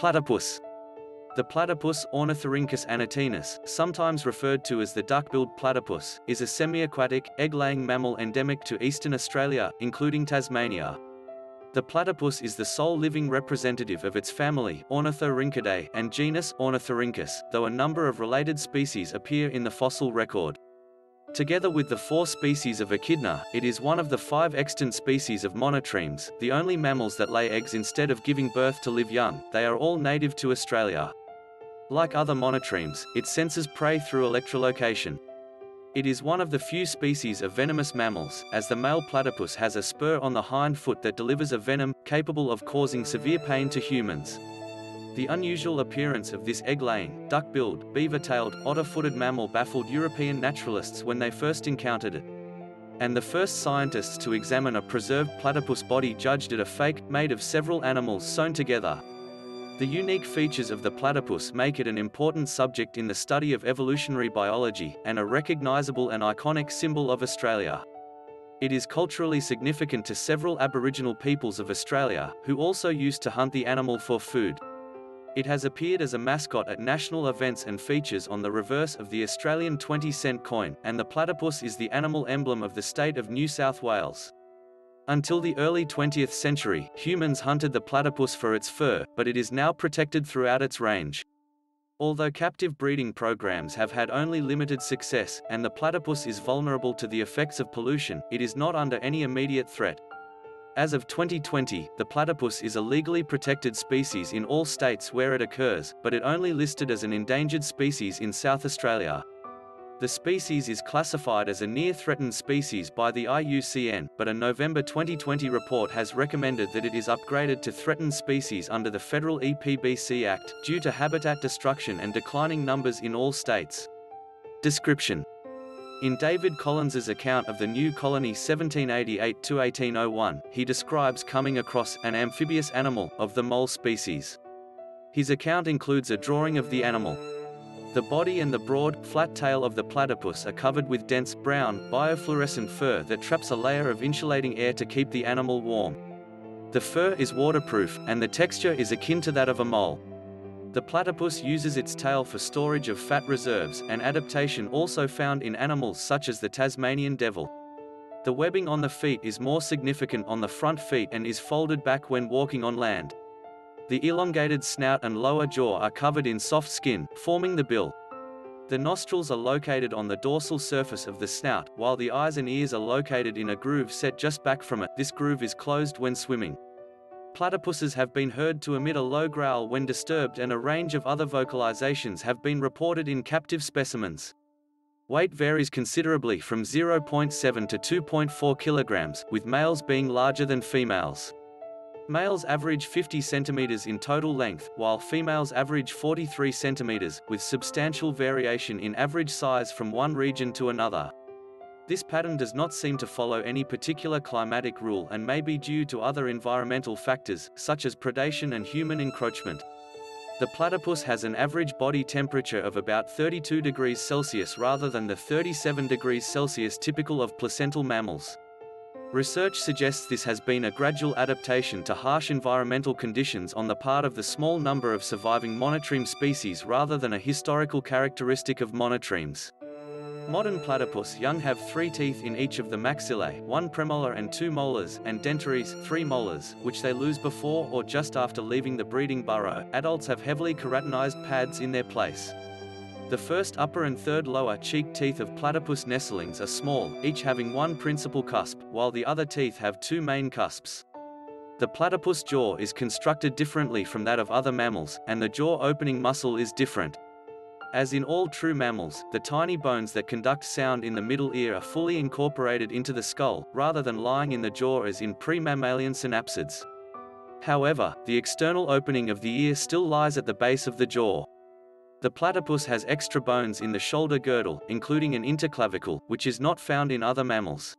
Platypus. The platypus Ornithorhynchus anatinus, sometimes referred to as the duck-billed platypus, is a semi-aquatic, egg-laying mammal endemic to eastern Australia, including Tasmania. The platypus is the sole living representative of its family, Ornithorhynchidae, and genus Ornithorhynchus, though a number of related species appear in the fossil record. Together with the four species of echidna, it is one of the five extant species of monotremes, the only mammals that lay eggs instead of giving birth to live young. They are all native to Australia. Like other monotremes, it senses prey through electrolocation. It is one of the few species of venomous mammals, as the male platypus has a spur on the hind foot that delivers a venom, capable of causing severe pain to humans. The unusual appearance of this egg-laying, duck-billed, beaver-tailed, otter-footed mammal baffled European naturalists when they first encountered it. And the first scientists to examine a preserved platypus body judged it a fake, made of several animals sewn together. The unique features of the platypus make it an important subject in the study of evolutionary biology, and a recognizable and iconic symbol of Australia. It is culturally significant to several Aboriginal peoples of Australia, who also used to hunt the animal for food. It has appeared as a mascot at national events and features on the reverse of the Australian 20 cent coin, and the platypus is the animal emblem of the state of New South Wales. Until the early 20th century, humans hunted the platypus for its fur, but it is now protected throughout its range. Although captive breeding programs have had only limited success, and the platypus is vulnerable to the effects of pollution, it is not under any immediate threat. As of 2020, the platypus is a legally protected species in all states where it occurs, but it only listed as an endangered species in South Australia. The species is classified as a near-threatened species by the IUCN, but a November 2020 report has recommended that it is upgraded to threatened species under the federal EPBC Act, due to habitat destruction and declining numbers in all states. Description in David Collins's account of the new colony 1788-1801, he describes coming across an amphibious animal of the mole species. His account includes a drawing of the animal. The body and the broad, flat tail of the platypus are covered with dense, brown, biofluorescent fur that traps a layer of insulating air to keep the animal warm. The fur is waterproof, and the texture is akin to that of a mole. The platypus uses its tail for storage of fat reserves, an adaptation also found in animals such as the Tasmanian devil. The webbing on the feet is more significant on the front feet and is folded back when walking on land. The elongated snout and lower jaw are covered in soft skin, forming the bill. The nostrils are located on the dorsal surface of the snout, while the eyes and ears are located in a groove set just back from it. This groove is closed when swimming. Platypuses have been heard to emit a low growl when disturbed and a range of other vocalizations have been reported in captive specimens. Weight varies considerably from 0.7 to 2.4 kilograms, with males being larger than females. Males average 50 centimeters in total length, while females average 43 centimeters, with substantial variation in average size from one region to another. This pattern does not seem to follow any particular climatic rule and may be due to other environmental factors, such as predation and human encroachment. The platypus has an average body temperature of about 32 degrees Celsius rather than the 37 degrees Celsius typical of placental mammals. Research suggests this has been a gradual adaptation to harsh environmental conditions on the part of the small number of surviving monotreme species rather than a historical characteristic of monotremes. Modern platypus young have three teeth in each of the maxillae, one premolar and two molars, and dentaries, three molars, which they lose before or just after leaving the breeding burrow. Adults have heavily keratinized pads in their place. The first upper and third lower cheek teeth of platypus nestlings are small, each having one principal cusp, while the other teeth have two main cusps. The platypus jaw is constructed differently from that of other mammals, and the jaw opening muscle is different. As in all true mammals, the tiny bones that conduct sound in the middle ear are fully incorporated into the skull, rather than lying in the jaw as in pre-mammalian synapsids. However, the external opening of the ear still lies at the base of the jaw. The platypus has extra bones in the shoulder girdle, including an interclavicle, which is not found in other mammals.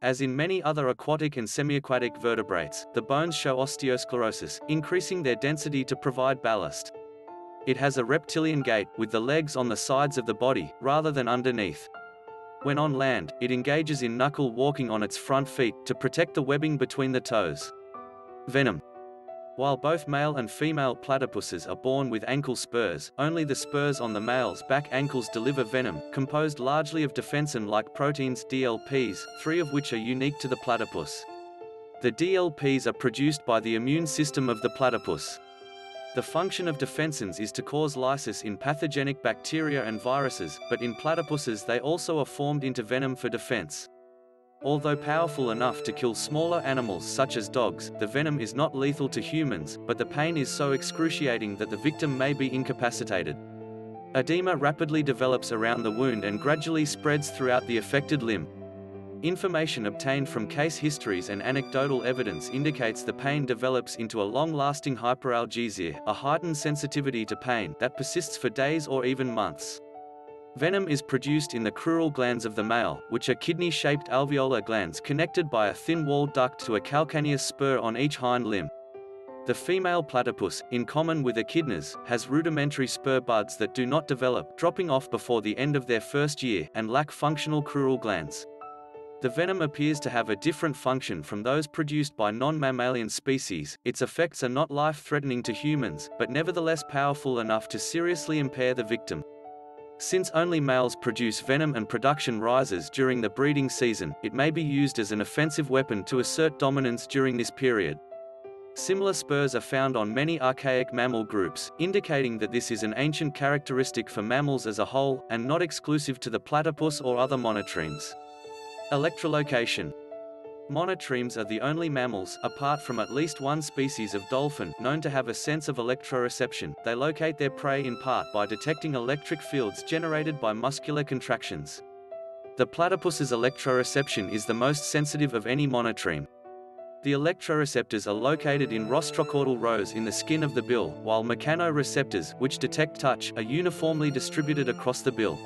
As in many other aquatic and semi-aquatic vertebrates, the bones show osteosclerosis, increasing their density to provide ballast. It has a reptilian gait, with the legs on the sides of the body, rather than underneath. When on land, it engages in knuckle walking on its front feet, to protect the webbing between the toes. Venom. While both male and female platypuses are born with ankle spurs, only the spurs on the male's back ankles deliver venom, composed largely of defensin-like proteins DLPs, three of which are unique to the platypus. The DLPs are produced by the immune system of the platypus. The function of defensins is to cause lysis in pathogenic bacteria and viruses, but in platypuses they also are formed into venom for defense. Although powerful enough to kill smaller animals such as dogs, the venom is not lethal to humans, but the pain is so excruciating that the victim may be incapacitated. Edema rapidly develops around the wound and gradually spreads throughout the affected limb. Information obtained from case histories and anecdotal evidence indicates the pain develops into a long-lasting hyperalgesia, a heightened sensitivity to pain that persists for days or even months. Venom is produced in the crural glands of the male, which are kidney-shaped alveolar glands connected by a thin-walled duct to a calcaneus spur on each hind limb. The female platypus, in common with echidnas, has rudimentary spur buds that do not develop, dropping off before the end of their first year, and lack functional crural glands. The venom appears to have a different function from those produced by non-mammalian species, its effects are not life-threatening to humans, but nevertheless powerful enough to seriously impair the victim. Since only males produce venom and production rises during the breeding season, it may be used as an offensive weapon to assert dominance during this period. Similar spurs are found on many archaic mammal groups, indicating that this is an ancient characteristic for mammals as a whole, and not exclusive to the platypus or other monotremes. Electrolocation Monotremes are the only mammals, apart from at least one species of dolphin, known to have a sense of electroreception. They locate their prey in part by detecting electric fields generated by muscular contractions. The platypus's electroreception is the most sensitive of any monotreme. The electroreceptors are located in rostrocaudal rows in the skin of the bill, while mechanoreceptors, which detect touch, are uniformly distributed across the bill.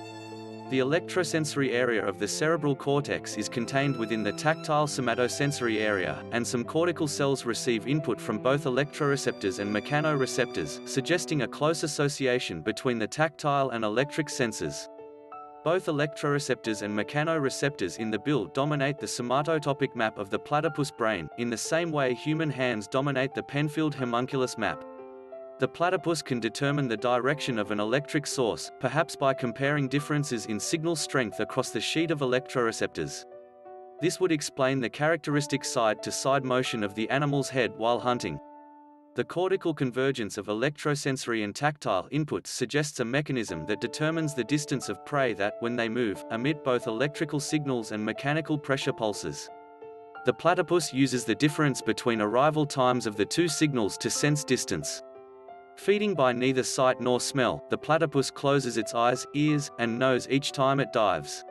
The electrosensory area of the cerebral cortex is contained within the tactile somatosensory area, and some cortical cells receive input from both electroreceptors and mechanoreceptors, suggesting a close association between the tactile and electric senses. Both electroreceptors and mechanoreceptors in the bill dominate the somatotopic map of the platypus brain, in the same way human hands dominate the Penfield homunculus map. The platypus can determine the direction of an electric source, perhaps by comparing differences in signal strength across the sheet of electroreceptors. This would explain the characteristic side-to-side -side motion of the animal's head while hunting. The cortical convergence of electrosensory and tactile inputs suggests a mechanism that determines the distance of prey that, when they move, emit both electrical signals and mechanical pressure pulses. The platypus uses the difference between arrival times of the two signals to sense distance. Feeding by neither sight nor smell, the platypus closes its eyes, ears, and nose each time it dives.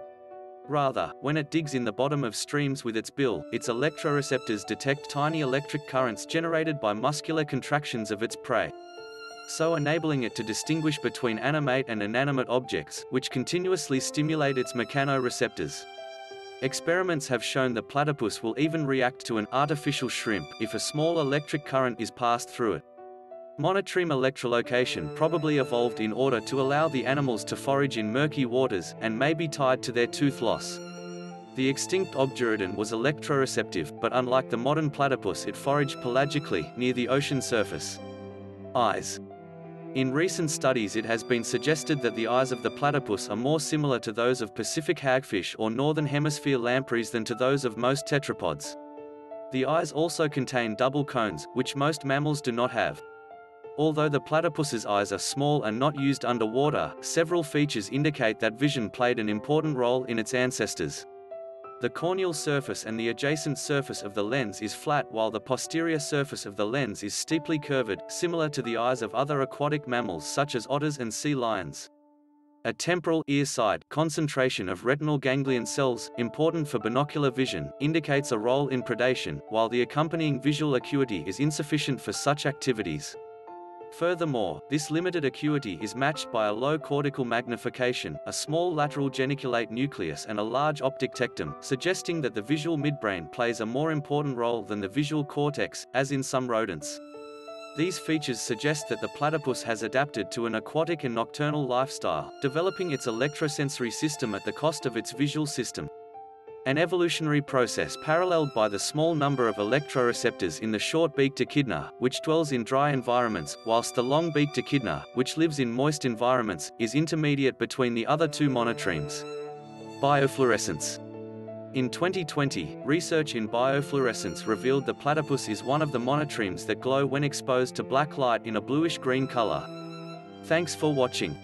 Rather, when it digs in the bottom of streams with its bill, its electroreceptors detect tiny electric currents generated by muscular contractions of its prey. So enabling it to distinguish between animate and inanimate objects, which continuously stimulate its mechanoreceptors. Experiments have shown the platypus will even react to an artificial shrimp if a small electric current is passed through it. Monotreme electrolocation probably evolved in order to allow the animals to forage in murky waters, and may be tied to their tooth loss. The extinct Obdurodon was electroreceptive, but unlike the modern platypus it foraged pelagically, near the ocean surface. Eyes. In recent studies it has been suggested that the eyes of the platypus are more similar to those of Pacific hagfish or northern hemisphere lampreys than to those of most tetrapods. The eyes also contain double cones, which most mammals do not have. Although the platypus's eyes are small and not used underwater, several features indicate that vision played an important role in its ancestors. The corneal surface and the adjacent surface of the lens is flat while the posterior surface of the lens is steeply curved, similar to the eyes of other aquatic mammals such as otters and sea lions. A temporal ear side concentration of retinal ganglion cells, important for binocular vision, indicates a role in predation, while the accompanying visual acuity is insufficient for such activities. Furthermore, this limited acuity is matched by a low cortical magnification, a small lateral geniculate nucleus and a large optic tectum, suggesting that the visual midbrain plays a more important role than the visual cortex, as in some rodents. These features suggest that the platypus has adapted to an aquatic and nocturnal lifestyle, developing its electrosensory system at the cost of its visual system. An evolutionary process paralleled by the small number of electroreceptors in the short-beaked echidna, which dwells in dry environments, whilst the long-beaked echidna, which lives in moist environments, is intermediate between the other two monotremes. Biofluorescence in 2020, research in biofluorescence revealed the platypus is one of the monotremes that glow when exposed to black light in a bluish-green color. Thanks for watching.